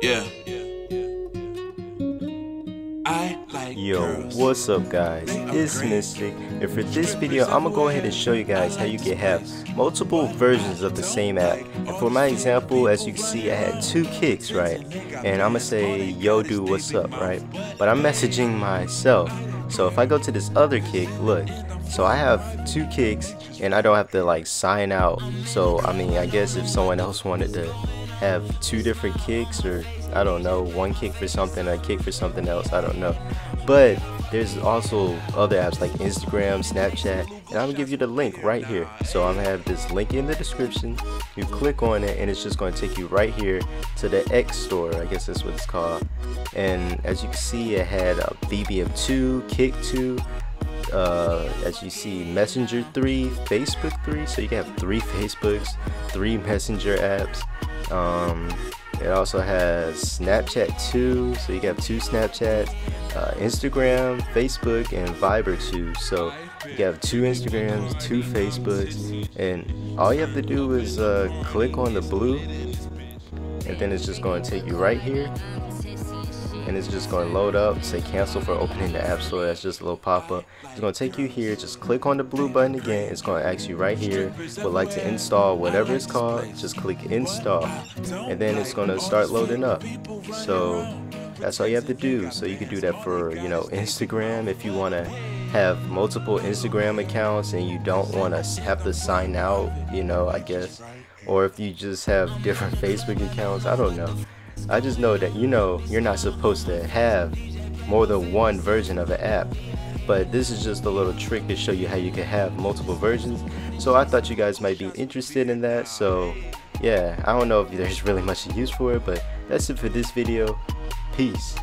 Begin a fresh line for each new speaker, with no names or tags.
Yeah. I like
Yo, what's up guys? It's Mistic, and for this video, I'm gonna go ahead and show you guys how you can have multiple versions of the same app. And for my example, as you can see, I had two Kiks, right? And I'm gonna say, yo dude, what's up, right? But I'm messaging myself. So if I go to this other Kik, look, so I have two Kiks, and I don't have to like sign out. So I mean, I guess if someone else wanted to have two different Kiks or I don't know, one Kik for something, a Kik for something else, I don't know. But there's also other apps like Instagram, Snapchat, and I'm gonna give you the link right here. So I'm gonna have this link in the description. You click on it and it's just gonna take you right here to the X store, I guess that's what it's called. And as you can see, it had a BBM2, Kik 2, uh, as you see messenger 3 facebook 3 so you can have three facebooks three messenger apps um, it also has snapchat 2 so you have two snapchats uh, instagram facebook and viber 2 so you have two instagrams two facebooks and all you have to do is uh, click on the blue and then it's just going to take you right here and it's just going to load up say cancel for opening the app store that's just a little pop-up. It's going to take you here just click on the blue button again it's going to ask you right here would like to install whatever it's called just click install. And then it's going to start loading up. So that's all you have to do. So you can do that for you know instagram if you want to have multiple instagram accounts and you don't want to have to sign out you know i guess. Or if you just have different facebook accounts i don't know I just know that you know you're not supposed to have more than one version of an app. But this is just a little trick to show you how you can have multiple versions. So I thought you guys might be interested in that. So yeah, I don't know if there's really much use for it, but that's it for this video. Peace.